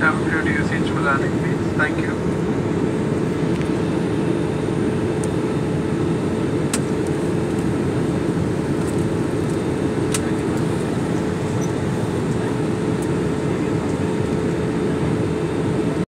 have a good usage for landing fees. Thank you.